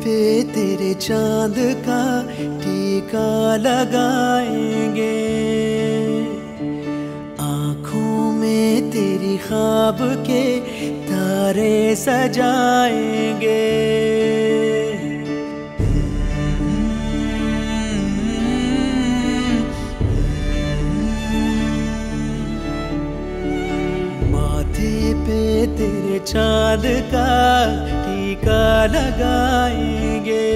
पे तेरे चाँद का टीका लगाएँगे। आँखों में तेरी ख्वाब के तारे सजाएँगे। माथे पे तेरे चाँद का टीका लगाएँगे।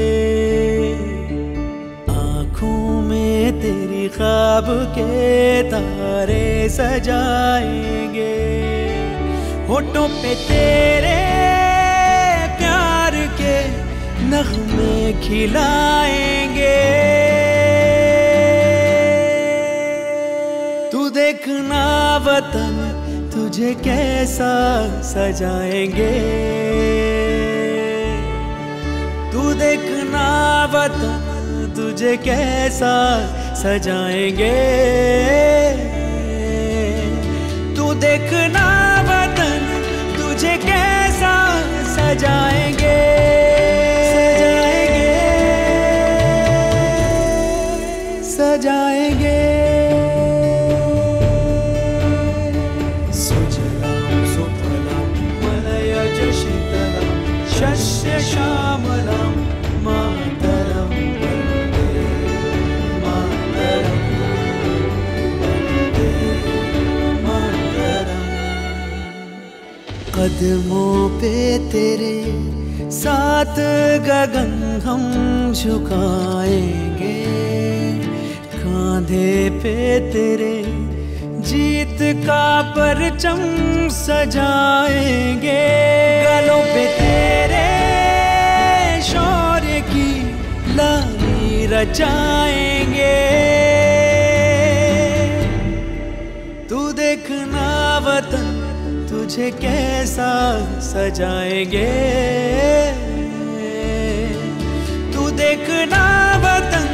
आँखों में तेरी ख्वाब के तारे सजाएँगे। होठों पे तेरे प्यार के नगमे खिलाएँगे। तू देखना वतन तुझे कैसा सजाएँगे। देखना वतन तुझे कैसा सजाएँगे। तू देखना वतन तुझे कैसा सजाएँगे। सजाएँगे। सुजलां, सुफलां मलयज शीतलां शस्य, श्यामलां। कदमों पे तेरे साथ गगन हम झुकाएँगे। कांधे पे तेरे जीत का परचम सजाएँगे। गलों पे तेरे शौर्य की लाली रचाएँगे। तू देखना वतन तुझे कैसा सजाएँगे? तू देखना वतन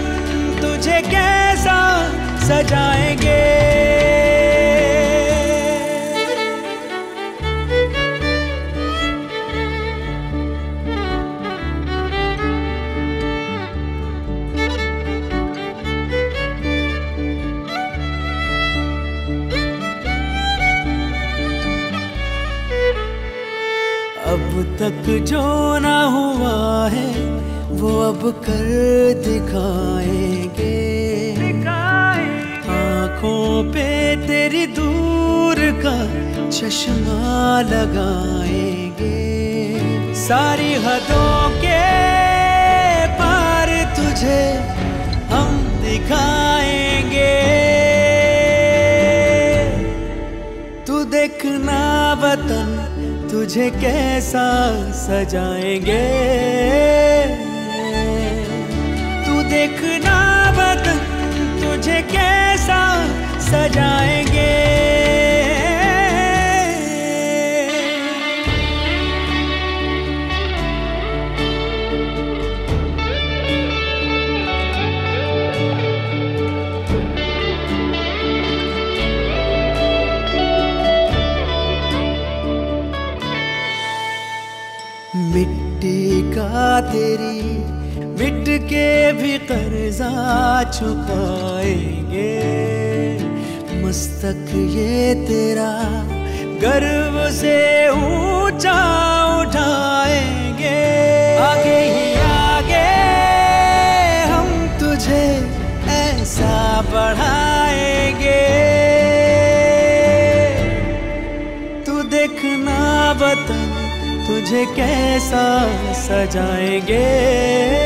तुझे कैसा सजाएँगे? तक जो ना हुआ है, वो अब कर दिखाएँगे। आँखों पे तेरी दूर का चश्मा लगाएँगे। सारी हदों के पार तुझे हम दिखाएँगे। तू देखना वतन तुझे कैसा सजाएँगे? तू देखना मिट्टी का तेरी मिट के भी कर्जा चुकाएँगे मस्तक ये तेरा गर्व से ऊँचा तुझे कैसा सजाएँगे?